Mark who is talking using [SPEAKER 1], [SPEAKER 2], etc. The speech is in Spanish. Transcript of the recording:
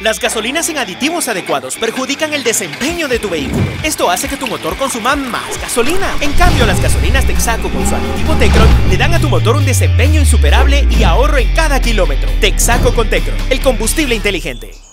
[SPEAKER 1] Las gasolinas sin aditivos adecuados perjudican el desempeño de tu vehículo. Esto hace que tu motor consuma más gasolina. En cambio, las gasolinas Texaco con su aditivo Tecron le dan a tu motor un desempeño insuperable y ahorro en cada kilómetro. Texaco con Tecron, el combustible inteligente.